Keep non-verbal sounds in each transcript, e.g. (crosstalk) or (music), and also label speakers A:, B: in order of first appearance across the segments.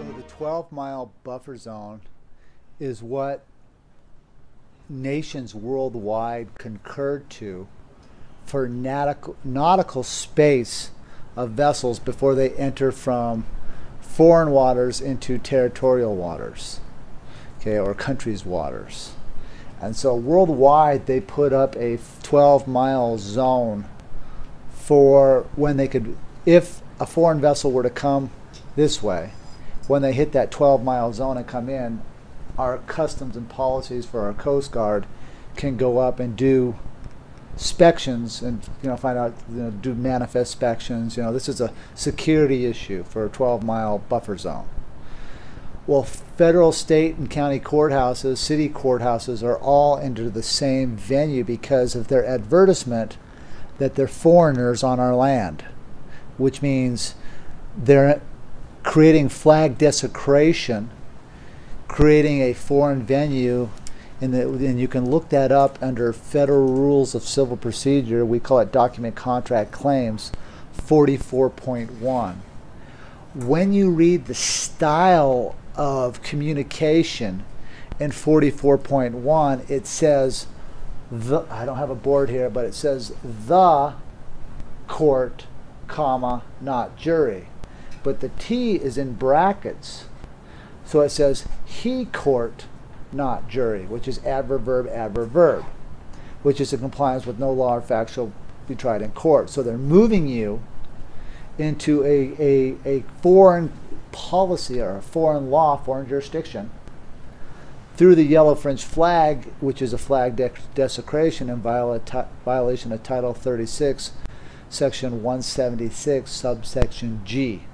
A: So the 12 mile buffer zone is what nations worldwide concurred to for nautical, nautical space of vessels before they enter from foreign waters into territorial waters, okay, or countries' waters. And so worldwide, they put up a 12 mile zone for when they could, if a foreign vessel were to come this way, when they hit that 12 mile zone and come in, our customs and policies for our Coast Guard can go up and do inspections and you know find out you know, do manifest inspections. You know this is a security issue for a 12 mile buffer zone. Well, federal, state, and county courthouses, city courthouses are all under the same venue because of their advertisement that they're foreigners on our land, which means they're creating flag desecration, creating a foreign venue, and, the, and you can look that up under Federal Rules of Civil Procedure. We call it Document Contract Claims 44.1. When you read the style of communication in 44.1, it says, the, I don't have a board here, but it says the court, comma, not jury but the T is in brackets. So it says he court, not jury, which is adverb, verb, adverb, verb, which is in compliance with no law or fact shall be tried in court. So they're moving you into a, a, a foreign policy or a foreign law, foreign jurisdiction through the yellow French flag, which is a flag de desecration in viola violation of Title 36, Section 176, subsection G.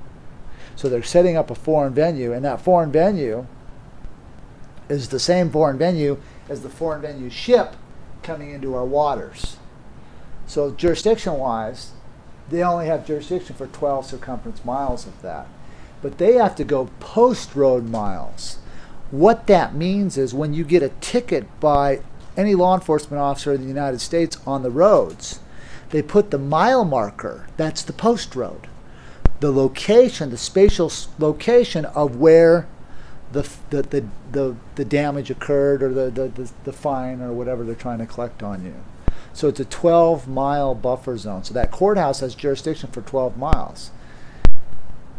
A: So they're setting up a foreign venue, and that foreign venue is the same foreign venue as the foreign venue ship coming into our waters. So jurisdiction wise, they only have jurisdiction for 12 circumference miles of that. But they have to go post road miles. What that means is when you get a ticket by any law enforcement officer in the United States on the roads, they put the mile marker, that's the post road the location, the spatial location of where the, the, the, the, the damage occurred or the, the, the, the fine or whatever they're trying to collect on you. So it's a 12 mile buffer zone. So that courthouse has jurisdiction for 12 miles.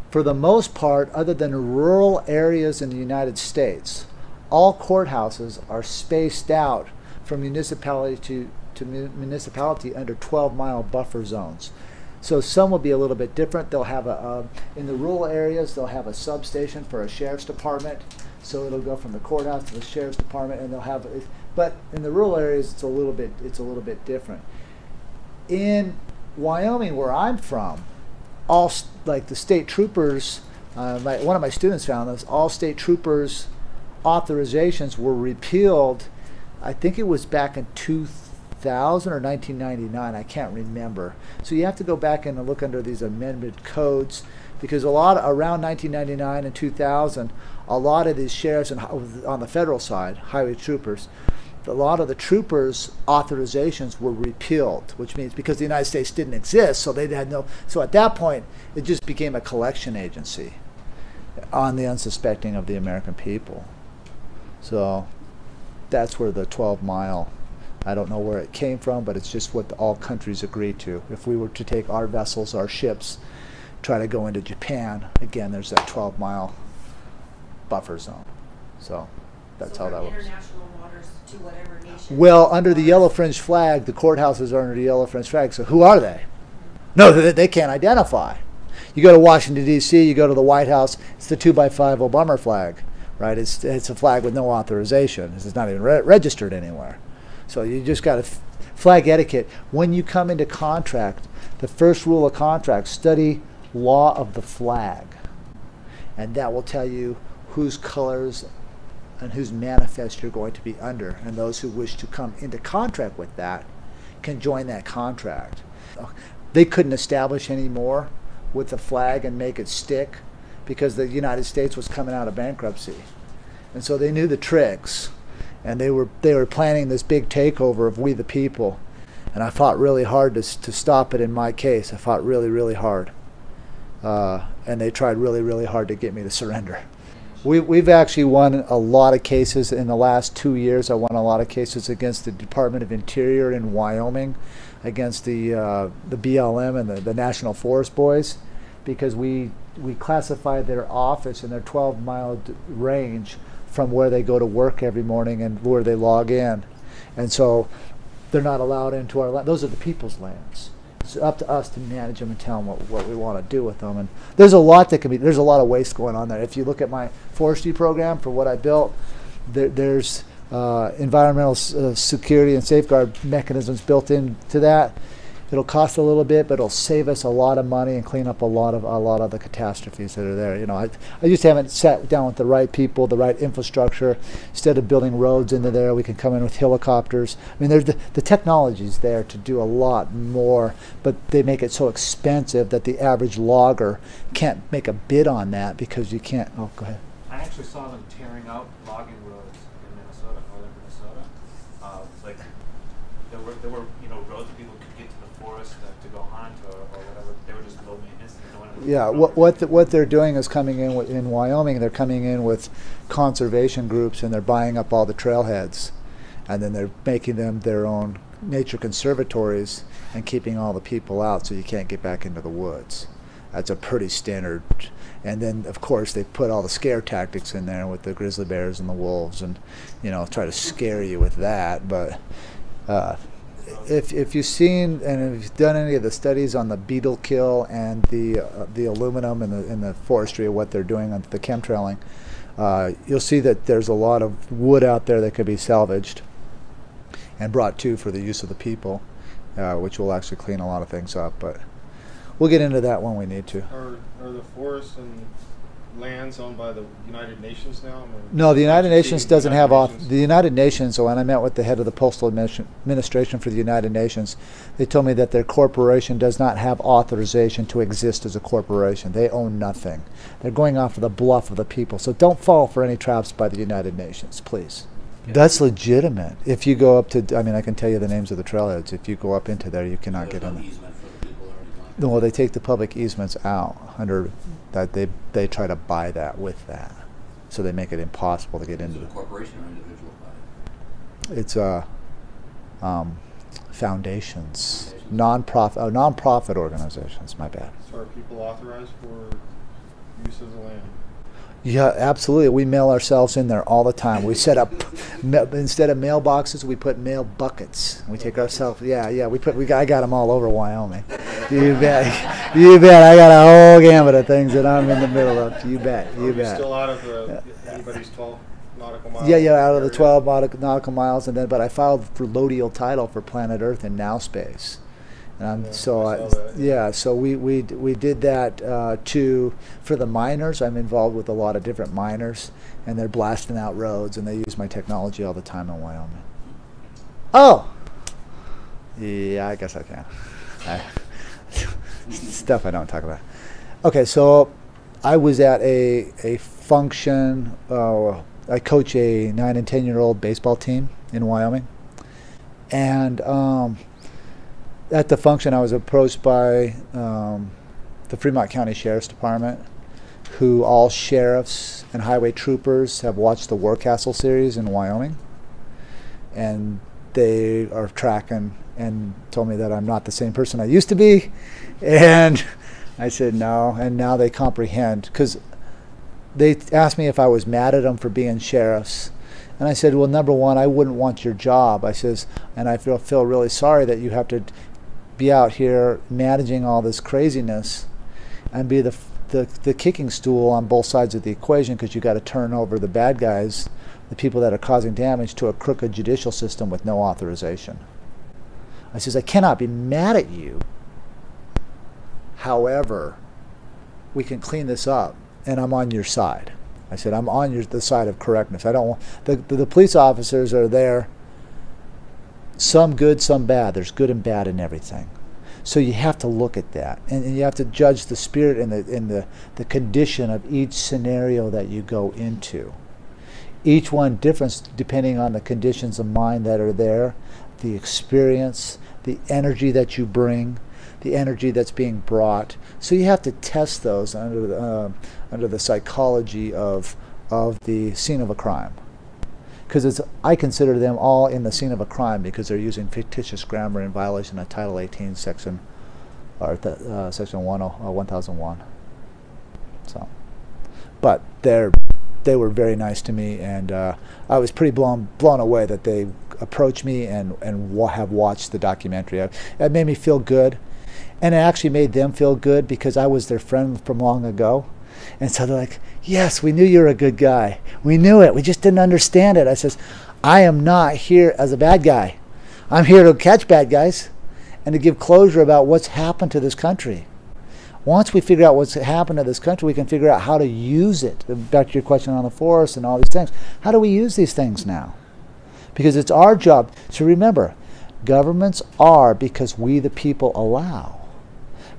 A: For the most part, other than rural areas in the United States, all courthouses are spaced out from municipality to, to municipality under 12 mile buffer zones. So some will be a little bit different. They'll have a, uh, in the rural areas, they'll have a substation for a sheriff's department. So it'll go from the courthouse to the sheriff's department, and they'll have. But in the rural areas, it's a little bit, it's a little bit different. In Wyoming, where I'm from, all like the state troopers, uh, my, one of my students found this. All state troopers authorizations were repealed. I think it was back in 2000 2000 or 1999, I can't remember. So you have to go back and look under these amended codes because a lot around 1999 and 2000, a lot of these sheriffs and on the federal side, highway troopers, a lot of the troopers' authorizations were repealed, which means because the United States didn't exist, so they had no. So at that point, it just became a collection agency on the unsuspecting of the American people. So that's where the 12 mile I don't know where it came from, but it's just what all countries agreed to. If we were to take our vessels, our ships, try to go into Japan, again, there's that 12 mile buffer zone. So that's
B: so
A: how that works.
B: Well,
A: under the yellow fringe flag, the courthouses are under the yellow fringe flag. So who are they? No, they, they can't identify. You go to Washington D.C., you go to the White House. It's the two by five Obama flag, right? It's it's a flag with no authorization. It's not even re registered anywhere. So you just got to flag etiquette. When you come into contract, the first rule of contract, study law of the flag. And that will tell you whose colors and whose manifest you're going to be under. And those who wish to come into contract with that can join that contract. They couldn't establish any more with the flag and make it stick because the United States was coming out of bankruptcy. And so they knew the tricks and they were they were planning this big takeover of we the people and I fought really hard to, to stop it in my case. I fought really, really hard. Uh, and they tried really, really hard to get me to surrender. We, we've actually won a lot of cases in the last two years. I won a lot of cases against the Department of Interior in Wyoming, against the uh, the BLM and the, the National Forest Boys, because we we classified their office in their 12 mile range from where they go to work every morning and where they log in, and so they're not allowed into our land. Those are the people's lands. It's up to us to manage them and tell them what, what we want to do with them. And there's a lot that can be. There's a lot of waste going on there. If you look at my forestry program for what I built, there, there's uh, environmental uh, security and safeguard mechanisms built into that. It'll cost a little bit, but it'll save us a lot of money and clean up a lot of a lot of the catastrophes that are there. You know, I, I just haven't sat down with the right people, the right infrastructure. Instead of building roads into there, we can come in with helicopters. I mean, there's the, the technology's there to do a lot more, but they make it so expensive that the average logger can't make a bid on that because you can't. Oh, go ahead.
B: I actually saw them tearing out logging roads in Minnesota, northern Minnesota. Uh, like there were there were you know roads that people could get to the forest uh, to go hunt or, or whatever. They were just low maintenance. And no one was
A: Yeah, what what the, what they're doing is coming in with, in Wyoming. They're coming in with conservation groups and they're buying up all the trailheads, and then they're making them their own nature conservatories and keeping all the people out so you can't get back into the woods. That's a pretty standard. And then of course they put all the scare tactics in there with the grizzly bears and the wolves, and you know try to scare you with that. But uh, if if you've seen and if you've done any of the studies on the beetle kill and the uh, the aluminum and the in the forestry of what they're doing on the chemtrailing, uh, you'll see that there's a lot of wood out there that could be salvaged and brought to for the use of the people, uh, which will actually clean a lot of things up. But we'll get into that when we need to.
C: Are, are the forests and lands owned by the United Nations now?
A: No, the United Nations doesn't
C: United
A: have auth-
C: Nations.
A: the United Nations. When I met with the head of the postal administration for the United Nations, they told me that their corporation does not have authorization to exist as a corporation. They own nothing. They're going off of the bluff of the people. So don't fall for any traps by the United Nations, please. That's legitimate. If you go up to, I mean, I can tell you the names of the trailheads. If you go up into there, you cannot get in. there.
D: easement for the people already gone.
A: No, well, they take the public easements out under that. They they try to buy that with that, so they make it impossible to get
D: Is
A: into
D: it a
A: the.
D: corporation or individual buy
A: It's uh, um, foundations, non-profit, oh, non-profit organizations. My bad.
C: So are people authorized for use of the land?
A: Yeah, absolutely. We mail ourselves in there all the time. We set up instead of mailboxes, we put mail buckets. We take ourselves. Yeah, yeah. We put. We got, I got them all over Wyoming. You bet. You bet. I got a whole gamut of things that I'm in the middle of. You bet. You bet.
C: still out of the, anybody's 12 nautical miles?
A: Yeah, yeah, out of the 12 nautical, nautical miles, and then but I filed for allodial title for Planet Earth and Now Space, and I'm,
C: Yeah,
A: so
C: I that, yeah.
A: yeah, so we we we did that uh, to for the miners. I'm involved with a lot of different miners, and they're blasting out roads, and they use my technology all the time in Wyoming. Oh, yeah, I guess I can. I, (laughs) stuff I don't talk about. Okay, so I was at a a function. Uh, I coach a nine and ten year old baseball team in Wyoming, and um, at the function, I was approached by um, the Fremont County Sheriff's Department, who all sheriffs and highway troopers have watched the War Castle series in Wyoming, and they are tracking and told me that I'm not the same person I used to be, and (laughs) I said no, and now they comprehend because they asked me if I was mad at them for being sheriffs. And I said, well, number one, I wouldn't want your job. I says, and I feel feel really sorry that you have to be out here managing all this craziness, and be the the, the kicking stool on both sides of the equation because you got to turn over the bad guys, the people that are causing damage, to a crooked judicial system with no authorization. I says, I cannot be mad at you. However, we can clean this up, and I'm on your side. I said, I'm on your, the side of correctness. I don't want the, the, the police officers are there. Some good, some bad. There's good and bad in everything. So you have to look at that, and, and you have to judge the spirit and the and the, the condition of each scenario that you go into. Each one different depending on the conditions of mind that are there, the experience, the energy that you bring, the energy that's being brought. So you have to test those under the, uh, under the psychology of of the scene of a crime. Because I consider them all in the scene of a crime because they're using fictitious grammar in violation of Title 18, Section, or uh, Section 10, uh, 1001. So, but they're they were very nice to me, and uh, I was pretty blown blown away that they approached me and and wa- have watched the documentary. It it made me feel good, and it actually made them feel good because I was their friend from long ago, and so they're like, "Yes, we knew you were a good guy. We knew it. We just didn't understand it." I says, "I am not here as a bad guy. I'm here to catch bad guys, and to give closure about what's happened to this country." once we figure out what's happened to this country, we can figure out how to use it. Back to your question on the forest and all these things. How do we use these things now? Because it's our job to remember governments are because we, the people, allow.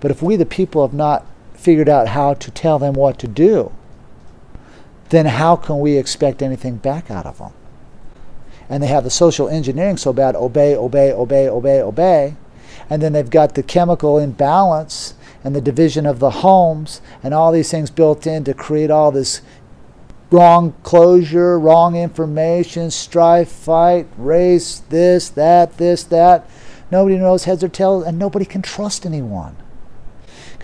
A: But if we, the people, have not figured out how to tell them what to do, then how can we expect anything back out of them? And they have the social engineering so bad obey, obey, obey, obey, obey. And then they've got the chemical imbalance and the division of the homes and all these things built in to create all this wrong closure, wrong information, strife, fight, race, this, that, this, that. Nobody knows heads or tails, and nobody can trust anyone.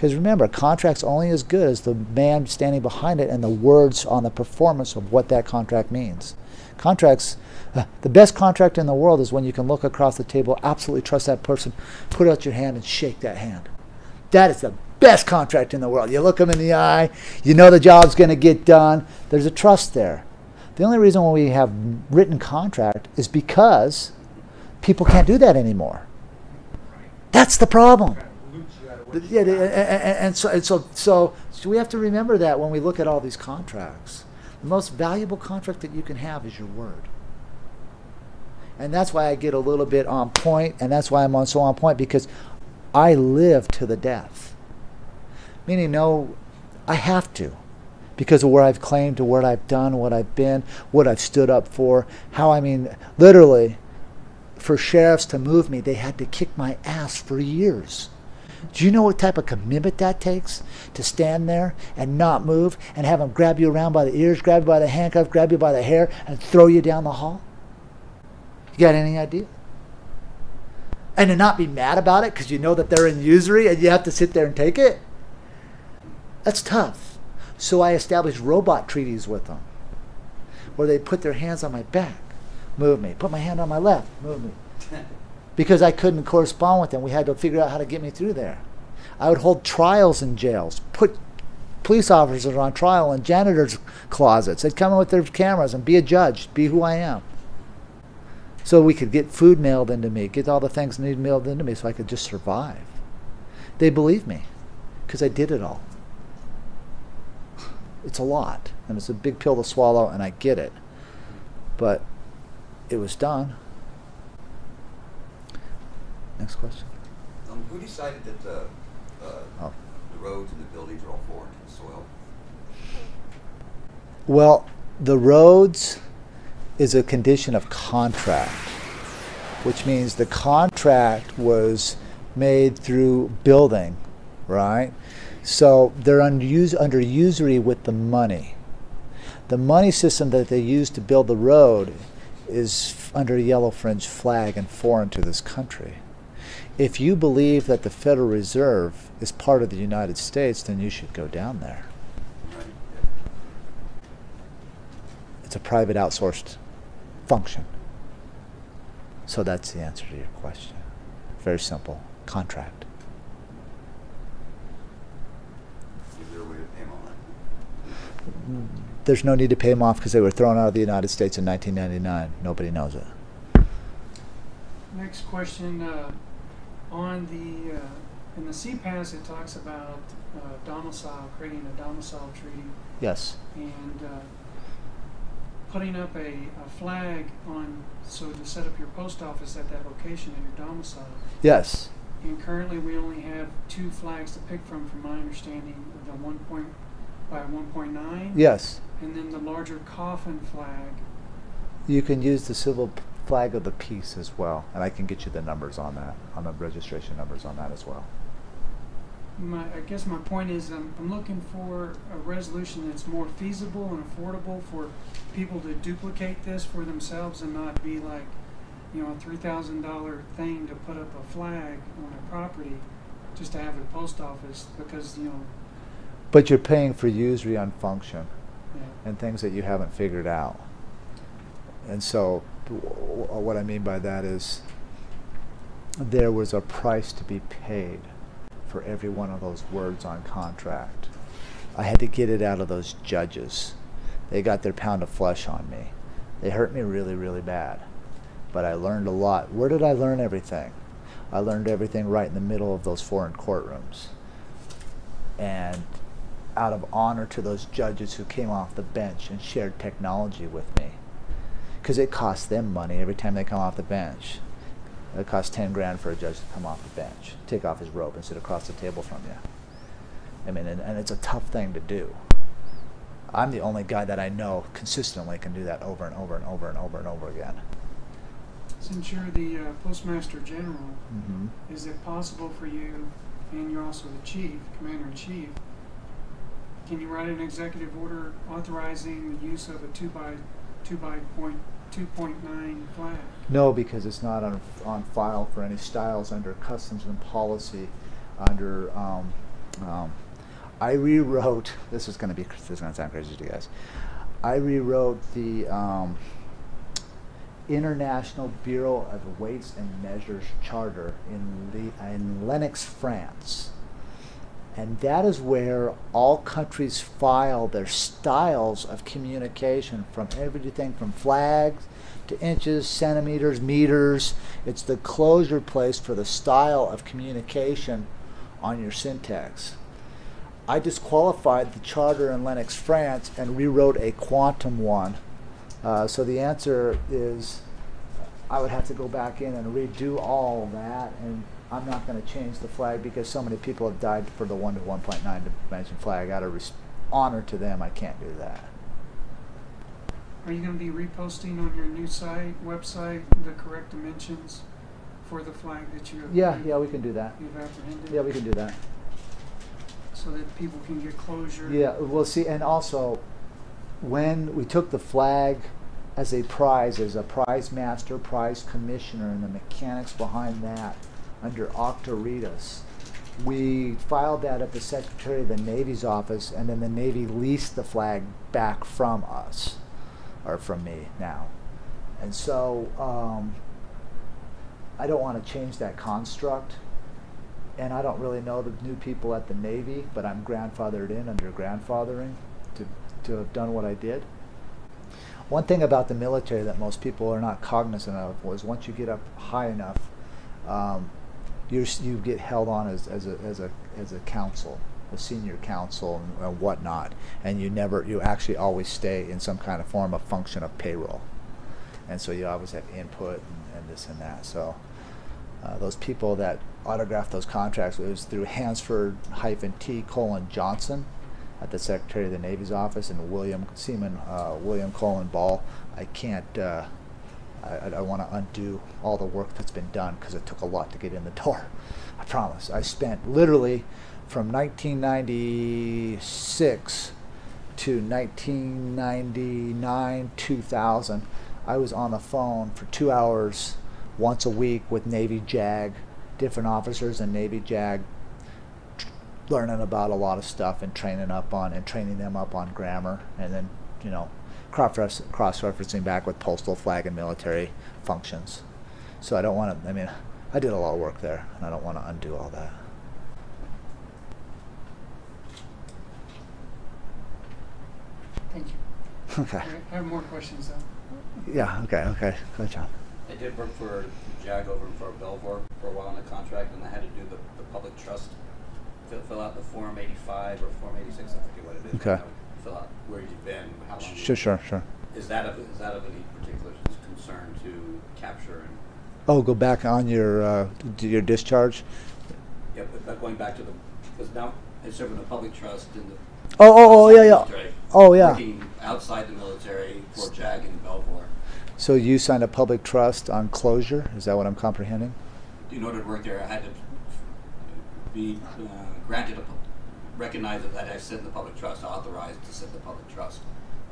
A: Because remember, contract's only as good as the man standing behind it and the words on the performance of what that contract means. Contracts, uh, the best contract in the world is when you can look across the table, absolutely trust that person, put out your hand, and shake that hand. That is the best contract in the world. You look them in the eye, you know the job's going to get done. There's a trust there. The only reason why we have written contract is because people can't do that anymore. That's the problem. Yeah, the- a- a- a- and so, and so, so, so we have to remember that when we look at all these contracts. The most valuable contract that you can have is your word. And that's why I get a little bit on point, and that's why I'm on so on point because I live to the death. Meaning, no, I have to because of where I've claimed to what I've done, what I've been, what I've stood up for, how I mean, literally, for sheriffs to move me, they had to kick my ass for years. Do you know what type of commitment that takes to stand there and not move and have them grab you around by the ears, grab you by the handcuff, grab you by the hair, and throw you down the hall? You got any idea? And to not be mad about it because you know that they're in usury and you have to sit there and take it? That's tough. So I established robot treaties with them where they put their hands on my back, move me, put my hand on my left, move me (laughs) because I couldn't correspond with them. We had to figure out how to get me through there. I would hold trials in jails, put police officers on trial in janitors' closets. They'd come in with their cameras and be a judge, be who I am. So we could get food mailed into me, get all the things needed mailed into me so I could just survive. They believe me because I did it all. It's a lot, and it's a big pill to swallow, and I get it. But it was done. Next question.
D: Um, who decided that the, uh,
A: Oh.
D: the roads and the buildings are all foreign to the soil?
A: Well, the roads is a condition of contract, which means the contract was made through building, right? So they're unus- under usury with the money. The money system that they use to build the road is f- under a yellow fringe flag and foreign to this country. If you believe that the Federal Reserve is part of the United States, then you should go down there. It's a private outsourced function. So that's the answer to your question. Very simple. Contract.
D: Is there a way to pay them all that?
A: There's no need to pay them off because they were thrown out of the United States in 1999. Nobody knows it.
E: Next question, uh, on the, uh, in the CPAS, it talks about uh, domicile, creating a domicile treaty
A: Yes.
E: and uh, putting up a, a flag on, so to set up your post office at that location in your domicile.
A: Yes.
E: And currently, we only have two flags to pick from, from my understanding, the one point, by one point nine.
A: Yes.
E: And then the larger coffin flag.
A: You can use the civil p- flag of the peace as well, and I can get you the numbers on that, on the registration numbers on that as well.
E: my, I guess my point is I'm, I'm looking for a resolution that's more feasible and affordable for people to duplicate this for themselves and not be like, you know, a three thousand dollar thing to put up a flag on a property just to have a post office because, you know,
A: But you're paying for usury on function
E: yeah.
A: and things that you haven't figured out. And so, what I mean by that is there was a price to be paid for every one of those words on contract. I had to get it out of those judges. They got their pound of flesh on me. They hurt me really, really bad. But I learned a lot. Where did I learn everything? I learned everything right in the middle of those foreign courtrooms. And out of honor to those judges who came off the bench and shared technology with me. Because it costs them money every time they come off the bench. It costs 10 grand for a judge to come off the bench, take off his robe and sit across the table from you. I mean, and, and it's a tough thing to do. I'm the only guy that I know consistently can do that over and over and over and over and over again.
E: Since you're the uh, postmaster general,
A: hmm
E: is it possible for you, and you're also the chief, commander in chief, can you write an executive order authorizing the use of a two by two by point two point nine flag?
A: No, because it's not on, on file for any styles under customs and policy. Under, um, um, I rewrote. (laughs) This is going to be. This is going to sound crazy to you guys. I rewrote the um, International Bureau of Weights and Measures Charter in the in Lenox, France. And that is where all countries file their styles of communication from everything from flags to inches, centimeters, meters. It's the closure place for the style of communication on your syntax. I disqualified the charter in Lenox, France, and rewrote a quantum one. Uh, so the answer is I would have to go back in and redo all that, and I'm not going to change the flag because so many people have died for the 1 to 1.9 dimension flag. Out of res- honor to them, I can't do that.
E: Are you going to be reposting on your new site website the correct dimensions for the flag that you have
A: Yeah, yeah, we can do that.
E: you've apprehended?
A: Yeah, we can do that.
E: so that people can get closure.
A: Yeah, we'll see. And also, when we took the flag as a prize, as a prize master, prize commissioner, and the mechanics behind that under Auctoritas, we filed that at the Secretary of the Navy's office, and then the Navy leased the flag back from us, or from me now. And so, um, I don't want to change that construct and I don't really know the new people at the Navy, but I'm grandfathered in under grandfathering to, to have done what I did. One thing about the military that most people are not cognizant of was once you get up high enough, um, you're, you get held on as, as, a, as, a, as a council, a senior council and, and whatnot, and you never, you actually always stay in some kind of form of function of payroll. And so you always have input and, and this and that. So uh, those people that autographed those contracts it was through Hansford hyphen T colon Johnson at the Secretary of the Navy's office and William Seaman uh, William Colin Ball. I can't. Uh, I, I want to undo all the work that's been done because it took a lot to get in the door. (laughs) I promise. I spent literally from 1996 to 1999 2000 i was on the phone for two hours once a week with navy jag different officers in navy jag learning about a lot of stuff and training up on and training them up on grammar and then you know cross referencing back with postal flag and military functions so i don't want to i mean i did a lot of work there and i don't want to undo all that
E: Thank you.
A: okay
E: I have more questions though.
A: yeah okay okay good job
F: I did work for JAG over in Fort Belvoir for a while on a contract, and I had to do the, the public trust, fill, fill out the Form 85 or Form 86, I forget what it is.
A: Okay.
F: I Fill out where you've been, how long.
A: sure sure sure
F: Is that of, is that of any particular concern to capture and,
A: Oh, go back on your uh, your discharge.
F: yeah, but going back to the, because now I serve in the public trust in the.
A: Oh, oh, oh, yeah, yeah.
F: military,
A: Oh, yeah.
F: Working outside the military for JAG in Belvoir.
A: So you signed a public trust on closure. Is that what I'm comprehending?
F: In order to work there, I had to be uh, granted, a pu- recognized that I sit in the public trust, authorized to sit in the public trust,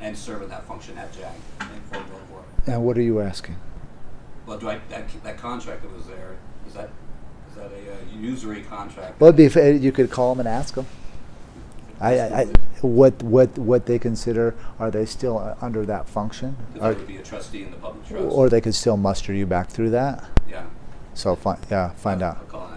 F: and serve in that function at JAG in Fort Belvoir.
A: And what are you asking?
F: Well, do I, that, that contract that was there, is that, is that a uh, usury contract?
A: Well, be if, you could call them and ask them. I, I, I, what what what they consider are they still uh, under that function, or,
F: be a trustee in the public trust.
A: or they could still muster you back through that.
F: Yeah.
A: So fi- yeah, find
F: I'll-
A: out.
F: I'll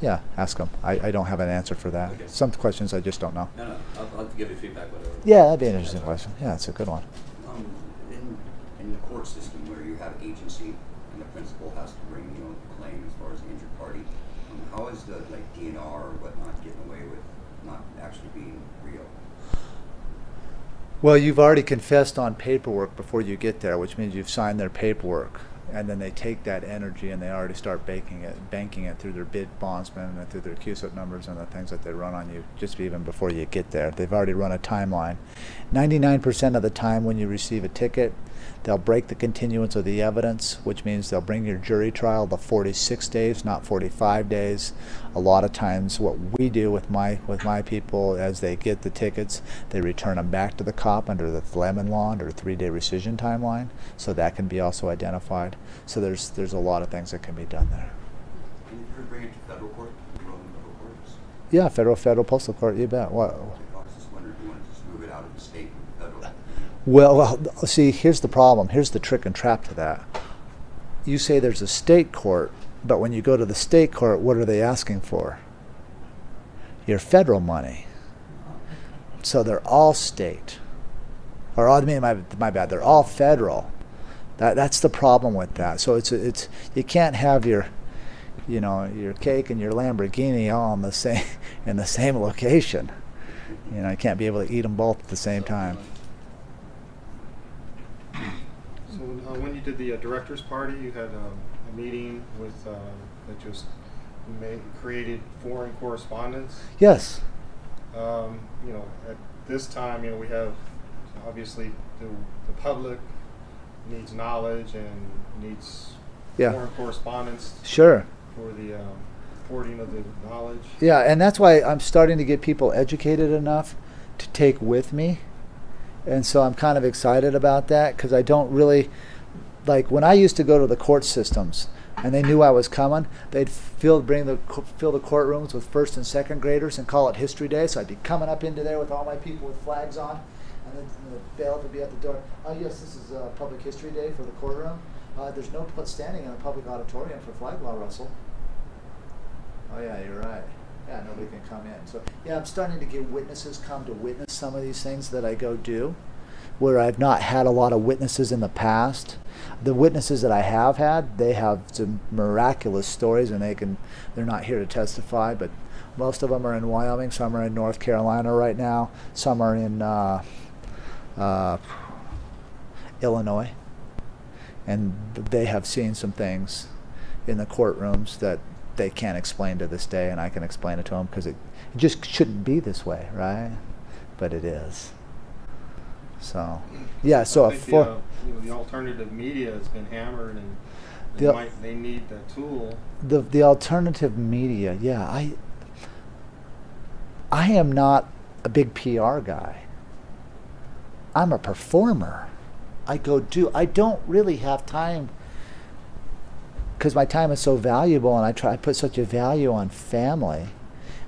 A: Yeah, ask them. I, I don't have an answer for that.
F: Okay.
A: Some questions I just don't know.
F: No, no, I'll, I'll give you feedback, whatever.
A: Yeah, that'd be an interesting question. Yeah, it's a good one.
D: Um, in, in the court system where you have agency and the principal has to bring, you know, the claim as far as the injured party, um, how is the, like, DNR or whatnot getting away with not actually being real?
A: Well, you've already confessed on paperwork before you get there, which means you've signed their paperwork, and then they take that energy and they already start banking it, banking it through their bid bondsmen and through their QSOT numbers and the things that they run on you just even before you get there. They've already run a timeline. Ninety-nine percent of the time when you receive a ticket, they'll break the continuance of the evidence, which means they'll bring your jury trial to 46 days, not 45 days. A lot of times, what we do with my with my people as they get the tickets, they return them back to the cop under the lemon law under a three-day rescission timeline, so that can be also identified. So there's there's a lot of things that can be done there.
D: Can you bring it to federal court, federal?
A: Yeah, federal federal postal court, you bet. What?
D: I was just wondering if you wanted to just move it out of the state and federal.
A: Well, see, here's the problem. Here's the trick and trap to that. You say there's a state court, but when you go to the state court, what are they asking for? Your federal money. So they're all state. Or oh, I mean, my, my bad. They're all federal. That that's the problem with that. So it's it's you can't have your, you know, your cake and your Lamborghini all in the (laughs) same in the same location. You know, you can't be able to eat them both at the same time.
C: So uh, when you did the uh, director's party, you had um, a meeting with uh, that just made, created foreign correspondence.
A: Yes.
C: Um, you know, at this time, you know, we have obviously the, the public needs knowledge and needs
A: Yeah.
C: foreign correspondence
A: Sure.
C: for the um, reporting of the knowledge.
A: Yeah, and that's why I'm starting to get people educated enough to take with me. And so I'm kind of excited about that because I don't really like when I used to go to the court systems and they knew I was coming, they'd fill bring the fill the courtrooms with first and second graders and call it History Day. So I'd be coming up into there with all my people with flags on, and the bailiff would be at the door. Oh yes, this is uh, Public History Day for the courtroom. Uh, there's no put standing in a public auditorium for flag law, Russell. Oh yeah, you're right. Yeah, nobody can come in. So yeah, I'm starting to get witnesses come to witness some of these things that I go do, where I've not had a lot of witnesses in the past. The witnesses that I have had, they have some miraculous stories, and they can. They're not here to testify, but most of them are in Wyoming. Some are in North Carolina right now. Some are in uh, uh, Illinois, and they have seen some things in the courtrooms that they can't explain to this day, and I can explain it to them because it, it just shouldn't be this way, right? But it is. So, yeah. So
C: I
A: a for,
C: the, uh, you know, the alternative media has been hammered, and they
A: The-
C: might they need that tool.
A: the the alternative media, yeah, I I am not a big PR guy. I'm a performer. I go do. I don't really have time because my time is so valuable, and I try I put such a value on family,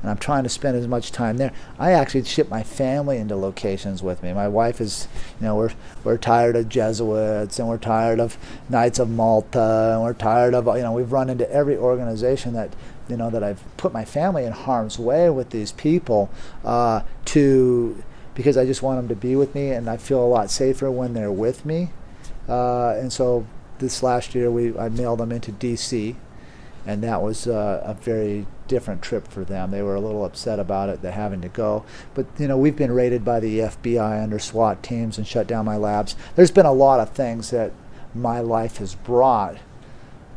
A: and I'm trying to spend as much time there. I actually ship my family into locations with me. My wife is, you know, we're we're tired of Jesuits, and we're tired of Knights of Malta, and we're tired of, you know, we've run into every organization that, you know, that I've put my family in harm's way with these people uh, to because I just want them to be with me, and I feel a lot safer when they're with me. Uh, and so this last year, we I mailed them into D.C and that was uh, a very different trip for them. They were a little upset about it, they having to go. But you know, we've been raided by the FBI under SWAT teams and shut down my labs. There's been a lot of things that my life has brought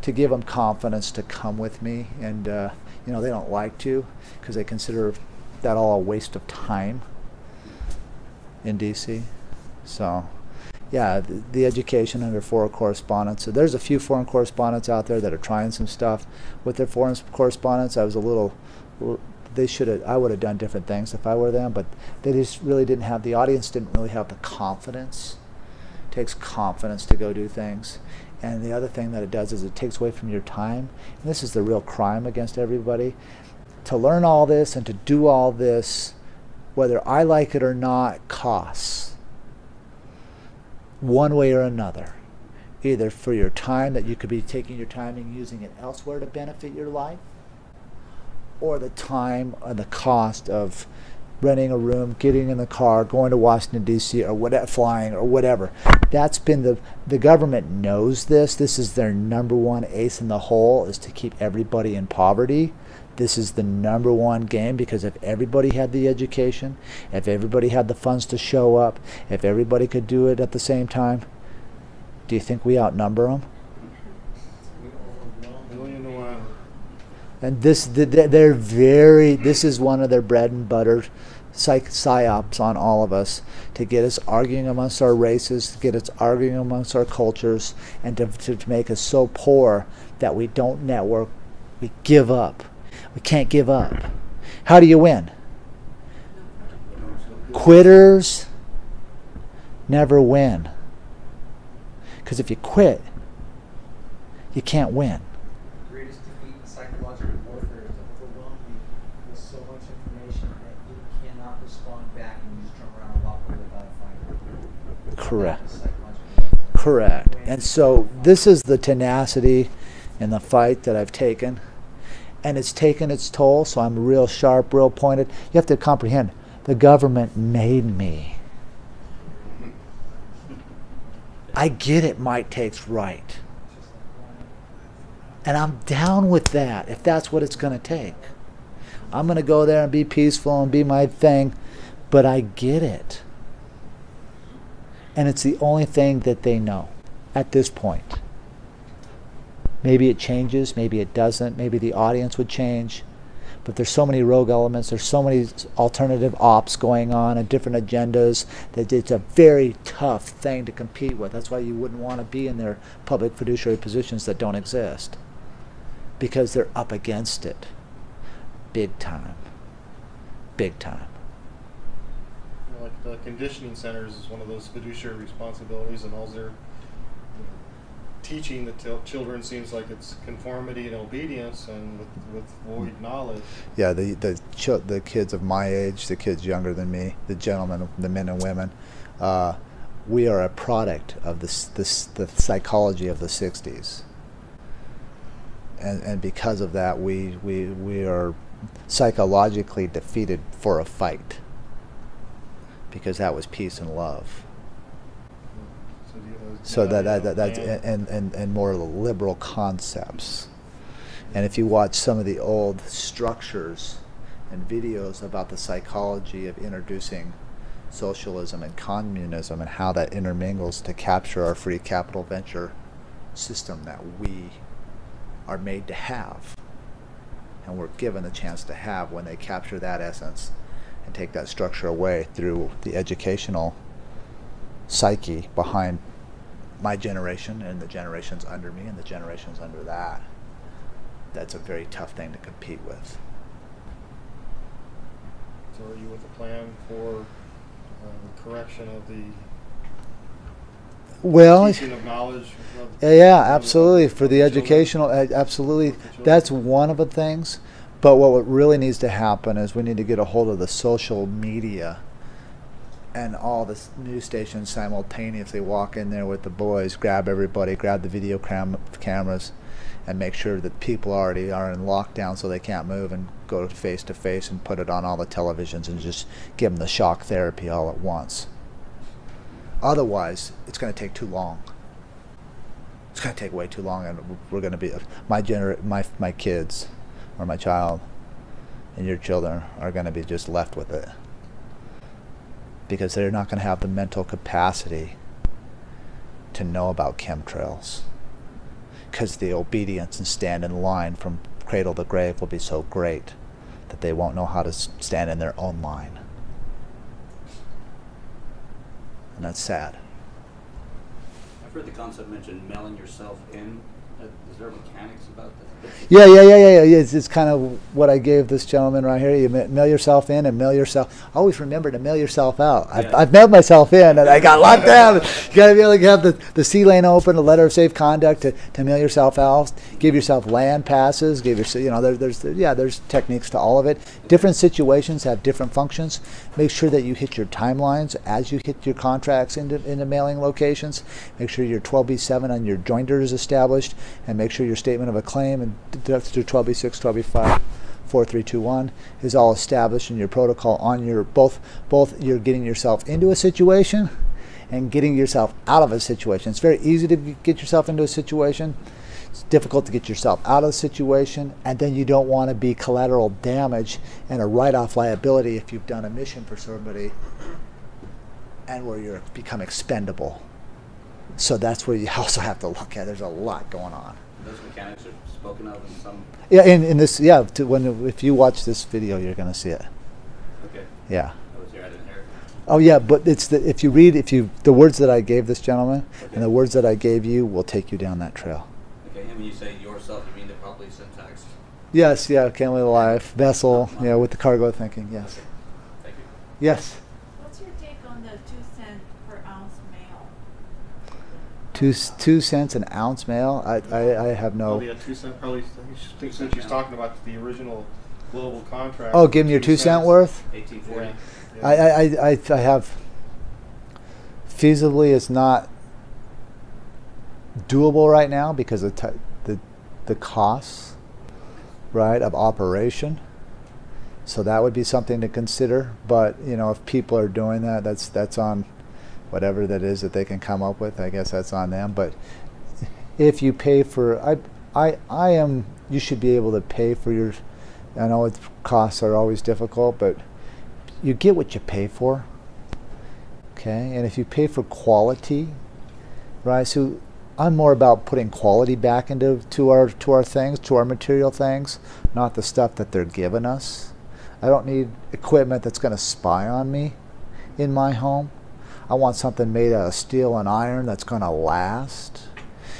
A: to give them confidence to come with me, and uh, you know, they don't like to because they consider that all a waste of time in DC. So yeah, the, the education under foreign correspondence. So there's a few foreign correspondents out there that are trying some stuff with their foreign correspondence. I was a little, they should have. I would have done different things if I were them, but they just really didn't have the audience. Didn't really have the confidence. It takes confidence to go do things, and the other thing that it does is it takes away from your time. And this is the real crime against everybody. To learn all this and to do all this, whether I like it or not, costs. One way or another either for your time that you could be taking your time and using it elsewhere to benefit your life, or the time and the cost of renting a room, getting in the car, going to Washington D.C. or whatever, flying or whatever. That's been the the government knows this. This is their number one ace in the hole is to keep everybody in poverty. This is the number one game because if everybody had the education, if everybody had the funds to show up, if everybody could do it at the same time, do you think we outnumber them? And this, th- th- they're very. This is one of their bread and butter psych psyops on all of us to get us arguing amongst our races, to get us arguing amongst our cultures, and to, to, to make us so poor that we don't network. We give up. We can't give up. How do you win? Quitters never win. Because if you quit, you can't win.
G: greatest defeat in psychological warfare is to overwhelm you with so much information that you cannot respond back and you just turn around and walk away without a fight.
A: Correct.
G: That is psychological warfare.
A: Correct. And so this is the tenacity in the fight that I've taken. And it's taken its toll, so I'm real sharp, real pointed. You have to comprehend the government made me. I get it, might takes right. And I'm down with that if that's what it's going to take. I'm going to go there and be peaceful and be my thing, but I get it. And it's the only thing that they know at this point. Maybe it changes, maybe it doesn't, maybe the audience would change. But there's so many rogue elements, there's so many alternative ops going on and different agendas that it's a very tough thing to compete with. That's why you wouldn't want to be in their public fiduciary positions that don't exist. Because they're up against it. Big time. Big time.
C: Like the conditioning centers is one of those fiduciary responsibilities, and all know, teaching the children seems like it's conformity and obedience, and with, with void knowledge.
A: Yeah, the the the kids of my age, the kids younger than me, the gentlemen, the men and women, uh, we are a product of this this the psychology of the '60s, and and because of that, we we we are psychologically defeated for a fight. Because that was peace and love.
C: So, do you,
A: So
C: you
A: that, that, that that's
C: and,
A: and, and more liberal concepts. And if you watch some of the old structures and videos about the psychology of introducing socialism and communism and how that intermingles to capture our free capital venture system that we are made to have and we're given the chance to have when they capture that essence and take that structure away through the educational psyche behind my generation and the generations under me and the generations under that. That's a very tough thing to compete with.
C: So, are you with a plan for um, correction of the
A: Well,
C: of knowledge? Of,
A: Yeah, yeah, absolutely. For the
C: children?
A: educational, uh, absolutely.
C: The?
A: That's one of the things. But what really needs to happen is we need to get a hold of the social media and all the news stations simultaneously walk in there with the boys, grab everybody, grab the video cam- cameras, and make sure that people already are in lockdown so they can't move and go face to face and put it on all the televisions and just give them the shock therapy all at once. Otherwise, it's going to take too long it's going to take way too long, and we're going to be uh, my gener- my my kids, or my child, and your children are going to be just left with it because they're not going to have the mental capacity to know about chemtrails because the obedience and stand in line from cradle to grave will be so great that they won't know how to stand in their own line, and that's sad.
F: I've heard the concept mentioned mailing yourself in. Uh, Is there mechanics about that?
A: Yeah, yeah, yeah, yeah, yeah. It's, it's kind of what I gave this gentleman right here. You mail yourself in and mail yourself. Always remember to mail yourself out. I've, I've mailed myself in and I got locked down. You got to be able to have the, the C lane open, a letter of safe conduct to, to mail yourself out. Give yourself land passes. Give your, you know, there, there's, yeah, there's techniques to all of it. Different situations have different functions. Make sure that you hit your timelines as you hit your contracts into, into mailing locations. Make sure your 12B7 on your joinder is established, and make sure your statement of a claim and through 12B6, 12B5, 4321 is all established in your protocol on your both both you're getting yourself into a situation and getting yourself out of a situation. It's very easy to get yourself into a situation. It's difficult to get yourself out of the situation, and then you don't want to be collateral damage and a write-off liability if you've done a mission for somebody and where you become expendable. So that's where you (laughs) also have to look at. There's a lot going on.
F: Those mechanics are spoken of in some,
A: Yeah, in, in this, yeah. To when if you watch this video, you're gonna see it.
F: okay,
A: Yeah.
F: that was here, I didn't hear.
A: Oh yeah, but it's the if you read if you the words that I gave this gentleman
F: Okay.
A: and the words that I gave you will take you down that trail.
F: Okay, and when you say yourself, you mean the properly syntax?
A: Yes, yeah, can't live life vessel, yeah, with the cargo thinking. Yes,
F: Okay, Thank you.
A: yes.
H: What's your take on the two cent per ounce mail?
A: Two two cents an ounce mail. I I, I have no.
C: Probably a two cent, probably, I think since she's talking about the original global contract.
A: Oh, give me your two cent
C: cents.
A: worth.
F: Eighteen forty?
C: Yeah.
A: I, I, I, I I have feasibly it's not doable right now because of the the costs right of operation. So that would be something to consider. But you know, if people are doing that, that's that's on whatever that is that they can come up with. I guess that's on them. But if you pay for, I, I, I am. You should be able to pay for your. I know costs are always difficult, but you get what you pay for. Okay, and if you pay for quality, right? So I'm more about putting quality back into to our to our things, to our material things, not the stuff that they're giving us. I don't need equipment that's going to spy on me in my home. I want something made out of steel and iron that's going to last.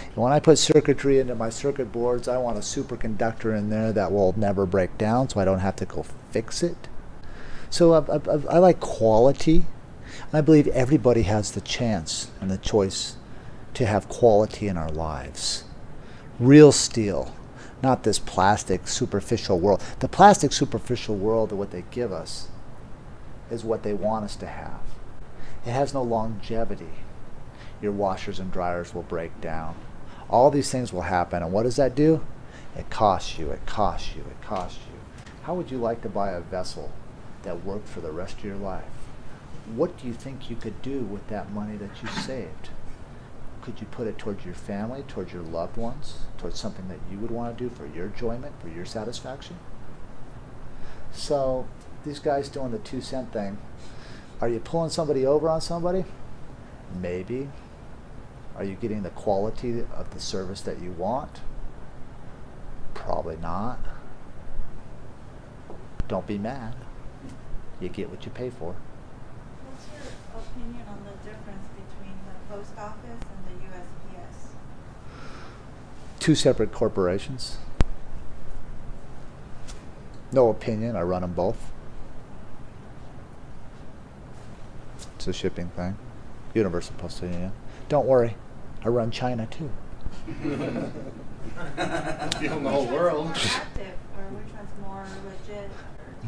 A: And when I put circuitry into my circuit boards, I want a superconductor in there that will never break down, so I don't have to go fix it. So I, I, I like quality, and I believe everybody has the chance and the choice to have quality in our lives. Real steel, not this plastic superficial world. The plastic superficial world of what they give us is what they want us to have. It has no longevity. Your washers and dryers will break down. All these things will happen, and what does that do? It costs you, it costs you, it costs you. How would you like to buy a vessel that worked for the rest of your life? What do you think you could do with that money that you saved? Could you put it towards your family, towards your loved ones, towards something that you would want to do for your enjoyment, for your satisfaction? So, these guys doing the two cent thing, are you pulling somebody over on somebody? Maybe. Are you getting the quality of the service that you want? Probably not. Don't be mad. You get what you pay for.
H: What's your opinion on the difference between the post office and?
A: Two separate corporations. No opinion. I run them both. It's a shipping thing. Universal Postal Union. Don't worry. I run China too. (laughs)
C: Feeling the whole world.
H: more active, or which one's more legit?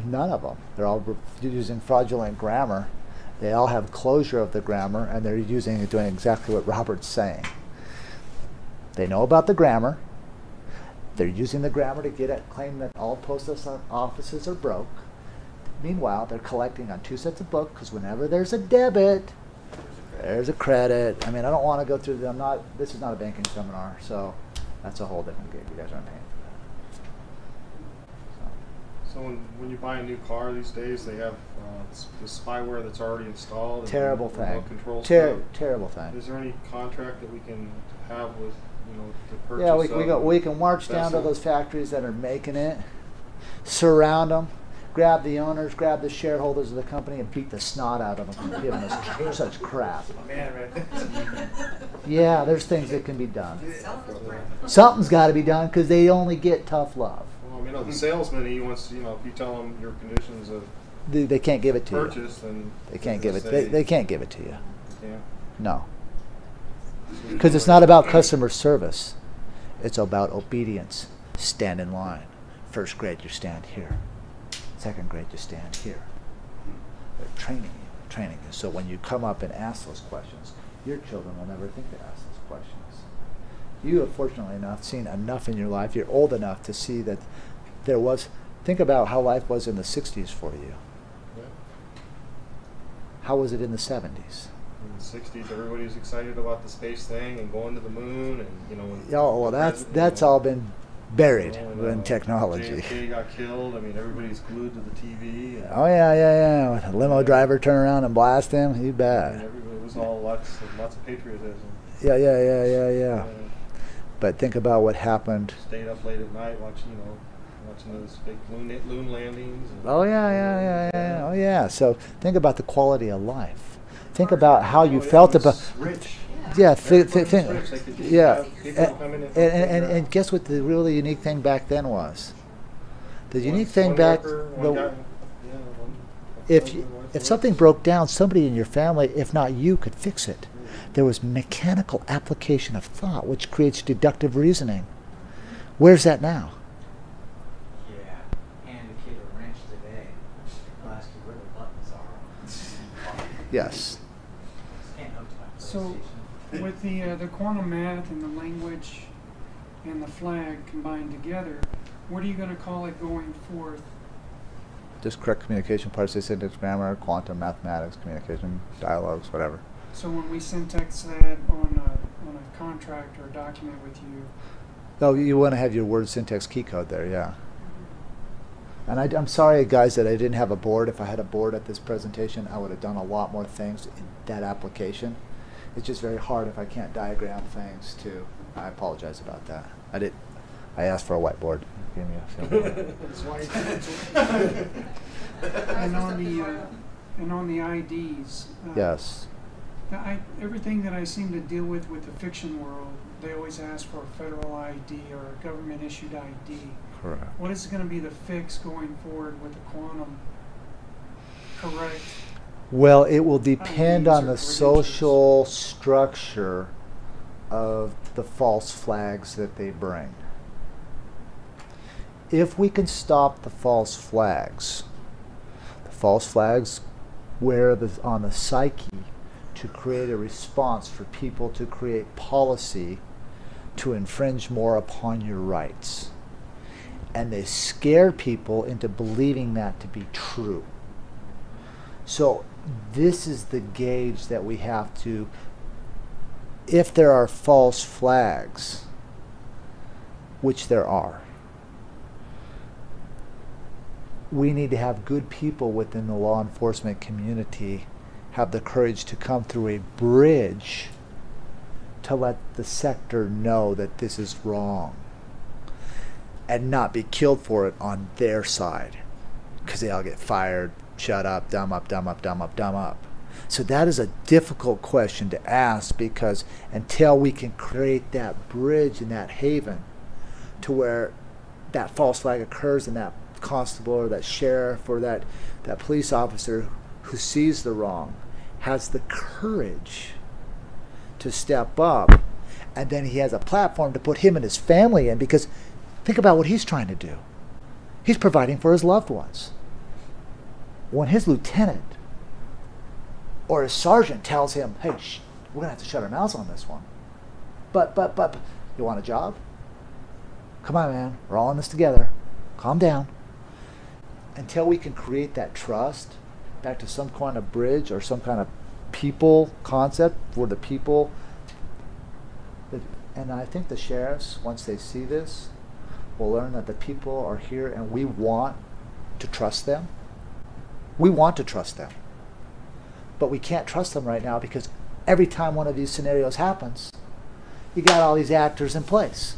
A: None of them. They're all using fraudulent grammar. They all have closure of the grammar, and they're using doing exactly what Robert's saying. They know about the grammar. They're using the grammar to get at claim that all post offices are broke. Meanwhile, they're collecting on two sets of books because whenever there's a debit, there's a credit. I mean, I don't want to go through. The, I'm not. This is not a banking seminar, so that's a whole different gig. You guys aren't paying for that. So.
C: So when, when you buy a new car these days, they have uh, the spyware that's already installed.
A: Terrible thing.
C: Control
A: Ter-
C: stuff.
A: terrible thing.
C: Is there any contract that we can have with, you know, the purchase
A: Yeah, we, we, go, we can march down to those factories that are making it, surround them, grab the owners, grab the shareholders of the company, and beat the snot out of them for giving us such crap.
B: Man, right
A: Yeah, there's things that can be done. Something's got to be done because they only get tough love.
C: Well, you know, the salesman, he wants, you know, if you tell him your conditions of
A: They, they can't give it to you.
C: purchase, then.
A: They can't give it. They, they can't give it to you.
C: Yeah.
A: No. Because it's not about customer service. It's about obedience. Stand in line. First grade, you stand here. Second grade, you stand here. They're training you, training you. So when you come up and ask those questions, your children will never think to ask those questions. You have fortunately enough seen enough in your life. You're old enough to see that there was. Think about how life was in the '60s for you. How was it in the '70s?
C: In the '60s, everybody was excited about the space thing and going to the moon, and you know. When
A: Oh well, that's that's all been buried
C: you know,
A: in
C: uh,
A: technology.
C: JFK got killed. I mean, everybody's glued to the TV.
A: Oh yeah, yeah, yeah. When a limo driver turn around and blast him, you bet.
C: everybody, it was all lots, of, lots of patriotism.
A: Yeah, yeah, yeah, yeah, yeah. But think about what happened.
C: stayed up late at night watching, you know, watching those fake moon, moon landings. And,
A: Oh yeah, yeah, yeah, yeah. Oh yeah. So think about the quality of life. Think about how you felt about.
C: Rich.
A: Yeah, thi- thi-
C: Everybody
A: think,
C: was rich. They could just
A: yeah, and, and,
C: and-
A: and, and guess what the really unique thing back then was? The unique thing back,
C: worker, one
A: the,
C: guy- yeah, one-
A: if you, if something broke down, somebody in your family, if not you, could fix it. There was mechanical application of thought, which creates deductive reasoning. Where's that now?
G: Yeah, hand a kid a wrench today, they'll ask you where the buttons are.
A: Yes.
G: Can't hook to my
E: So, with the, uh, the quantum math and the language and the flag combined together, what are you gonna call it going forth?
A: Just correct communication, parsing, syntax, grammar, quantum, mathematics, communication, dialogues, whatever.
E: So when we syntax that on a, on a contract or a document with you,
A: Oh, you want to have your word syntax key code there, yeah. And I, am sorry, guys, that I didn't have a board. If I had a board at this presentation, I would have done a lot more things in that application. It's just very hard if I can't diagram things too. I apologize about that. I did. I asked for a whiteboard. Give me a few. (laughs) (laughs)
C: That's why-
E: and on the, uh, and on the IDs. uh,
A: yes.
E: the I, everything that I seem to deal with with the fiction world, they always ask for a federal ID or a government issued ID.
A: Correct.
E: What is going to be the fix going forward with the quantum? Correct.
A: Well, it will depend on the social structure of the false flags that they bring. If we can stop the false flags, the false flags wear the, on the psyche to create a response for people to create policy to infringe more upon your rights. And they scare people into believing that to be true. So this is the gauge that we have to if there are false flags, which there are, we need to have good people within the law enforcement community have the courage to come through a bridge to let the sector know that this is wrong and not be killed for it on their side because they all get fired, shut up, dumb up, dumb up, dumb up, dumb up. So that is a difficult question to ask because until we can create that bridge and that haven to where that false flag occurs and that constable or that sheriff or that, that police officer who sees the wrong has the courage to step up and then he has a platform to put him and his family in because think about what he's trying to do. He's providing for his loved ones. When his lieutenant or his sergeant tells him, hey, sh- we're going to have to shut our mouths on this one. But, but, but, you want a job? Come on, man. We're all in this together. Calm down. Until we can create that trust back to some kind of bridge or some kind of people concept for the people. And I think the sheriffs, once they see this, will learn that the people are here and we want to trust them. We want to trust them. But we can't trust them right now because every time one of these scenarios happens, you got all these actors in place.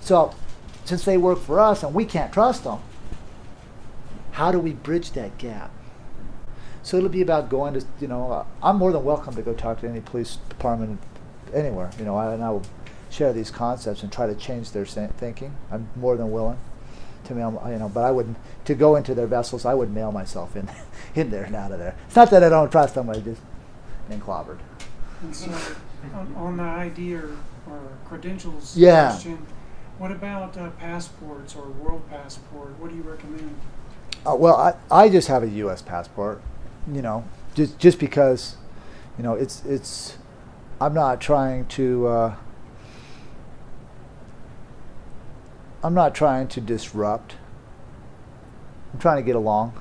A: So, since they work for us and we can't trust them, how do we bridge that gap? So it'll be about going to, you know, uh, I'm more than welcome to go talk to any police department anywhere, you know, and I will share these concepts and try to change their thinking. I'm more than willing to mail, you know, but I wouldn't to go into their vessels. I would mail myself in, (laughs) in there and out of there. It's not that I don't trust them. I just been clobbered.
E: And so, on, on the ID or, or credentials
A: Yeah.
E: question, what about uh, passports or world passport? What do you recommend?
A: Uh, well, I, I just have a U.S. passport, you know, just just because, you know, it's it's, I'm not trying to. Uh, I'm not trying to disrupt. I'm trying to get along,